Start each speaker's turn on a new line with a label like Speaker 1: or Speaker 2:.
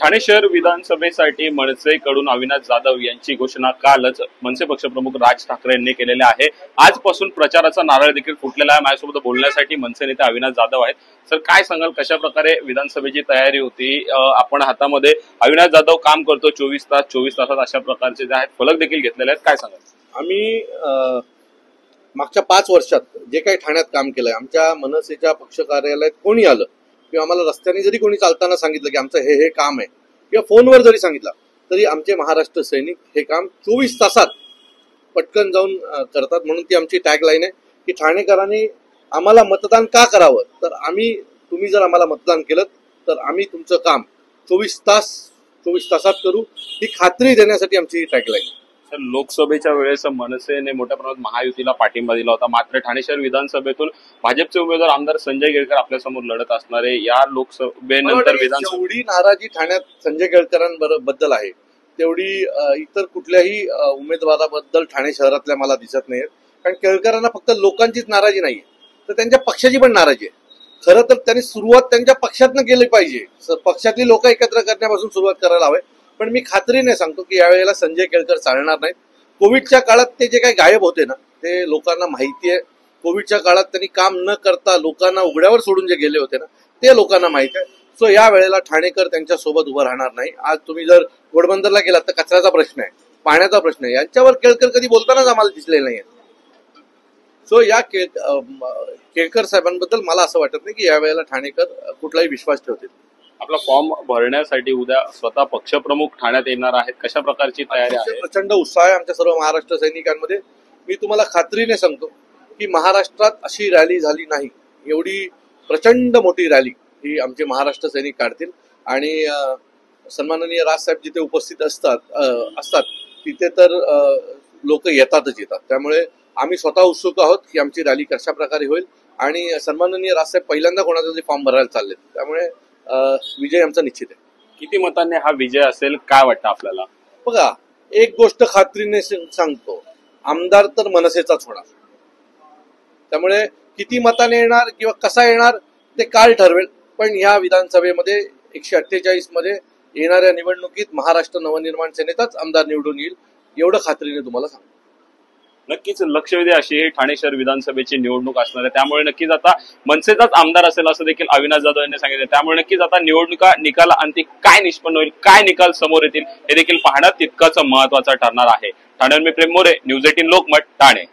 Speaker 1: ठाणे शहर विधानसभेसाठी मनसेकडून अविनाश जाधव यांची घोषणा कालच मनसे पक्षप्रमुख राज ठाकरे यांनी केलेली आहे. आजपासून प्रचाराचा नारळ देखील फुटलेला आहे. माझ्यासोबत बोलण्यासाठी मनसे नेते अविनाश जाधव आहेत. सर काय सांगाल? कशा प्रकारे विधानसभेची तयारी होती? आपण हातामध्ये अविनाश जाधव काम करतो चोवीस तास चोवीस तासात अशा प्रकारचे जे आहेत फलक देखील घेतलेले आहेत. काय सांगाल?
Speaker 2: आम्ही मागच्या पाच वर्षात जे काही ठाण्यात काम केलंय आमच्या मनसेच्या पक्ष कार्यालयात कोणी आलं किंवा आम्हाला रस्त्याने जरी कोणी चालताना सांगितलं की आमचं हे हे काम आहे किंवा फोनवर जरी सांगितलं तरी आमचे महाराष्ट्र सैनिक हे काम चोवीस तासात पटकन जाऊन करतात. म्हणून ती आमची टॅगलाईन आहे की ठाणेकरांनी आम्हाला मतदान का करावं? तर आम्ही तुम्ही जर आम्हाला मतदान केलं तर आम्ही तुमचं काम चोवीस तास चोवीस तासात करू. ही खात्री देण्यासाठी आमची टॅगलाईन आहे.
Speaker 1: लोकसभेच्या वेळेस मनसेने मोठ्या प्रमाणात महायुतीला पाठिंबा दिला होता. मात्र ठाणे शहर विधानसभेतून भाजपचे उमेदवार आमदार संजय केळकर आपल्यासमोर लढत असणारे या लोकसभेनंतर विधानसभा
Speaker 2: जेवढी नाराजी ठाण्यात संजय केळकरांबद्दल आहे तेवढी इतर कुठल्याही उमेदवाराबद्दल ठाणे शहरातल्या मला दिसत नाही कारण केळकरांना फक्त लोकांचीच नाराजी नाहीये. तर त्यांच्या पक्षाची पण नाराजी आहे. खरं तर त्यांनी सुरुवात त्यांच्या पक्षातनं केली पाहिजे. पक्षातली लोक एकत्र करण्यापासून सुरुवात करायला हवे. पण मी खात्रीने सांगतो की यावेळेला संजय केळकर चालणार नाहीत. कोविडच्या काळात ते जे काही गायब होते ना ते लोकांना माहिती आहे. कोविडच्या काळात त्यांनी काम न करता लोकांना उघड्यावर सोडून जे गेले होते ना ते लोकांना माहिती आहे. सो या वेळेला ठाणेकर त्यांच्यासोबत उभं राहणार नाही. आज तुम्ही जर घोडबंदरला गेलात तर कचऱ्याचा प्रश्न आहे पाण्याचा प्रश्न आहे. यांच्यावर केळकर कधी बोलतानाच आम्हाला दिसले नाही सो या केळकर साहेबांबद्दल मला असं वाटत नाही की या वेळेला ठाणेकर कुठलाही विश्वास ठेवतील.
Speaker 1: आपला फॉर्म भरण्यासाठी उद्या स्वतः पक्षप्रमुख ठाण्यात येणार आहेत. कशा प्रकारची तयारी आहे?
Speaker 2: प्रचंड उत्साह आहे आमच्या सर्व महाराष्ट्र सैनिकांमध्ये. मी तुम्हाला खात्रीने सांगतो की महाराष्ट्रात अशी रॅली झाली नाही. एवढी प्रचंड मोठी रॅली ही आमचे महाराष्ट्र सैनिक काढतील. आणि सन्माननीय राजसाहेब जिथे उपस्थित असतात असतात तिथे तर लोक येतातच येतात. त्यामुळे आम्ही स्वतः उत्सुक आहोत की आमची रॅली कशा प्रकारे होईल. आणि सन्माननीय राजसाहेब पहिल्यांदा कोणाचा तरी फॉर्म भरायला चालले त्यामुळे विजय आमचा निश्चित आहे.
Speaker 1: किती मतांनी हा विजय असेल काय वाटतं आपल्याला?
Speaker 2: बघा एक गोष्ट खात्रीने सांगतो. आमदार तर मनसेचाच होणार त्यामुळे किती मताने येणार किंवा कसा येणार ते काळ ठरवेल. पण ह्या विधानसभेमध्ये एकशे अठ्ठेचाळीसमध्ये येणाऱ्या निवडणुकीत महाराष्ट्र नवनिर्माण सेनेचाच आमदार निवडून येईल एवढं खात्रीने तुम्हाला सांगतो.
Speaker 1: नक्कीच लक्ष लक्षवेधी अशी हे ठाणे शहर विधानसभेची निवडणूक असणार आहे. त्यामुळे नक्कीच आता मनसेचाच आमदार असेल असं देखील अविनाश जाधव यांनी सांगितलं. त्यामुळे नक्कीच आता निवडणुका निकाल अंतिम काय निष्पन्न होईल काय निकाल समोर येतील हे देखील पाहणं तितकंच महत्वाचं ठरणार आहे. ठाण्यावर मी प्रेम मोरे न्यूज एटीन लोकमत ठाणे.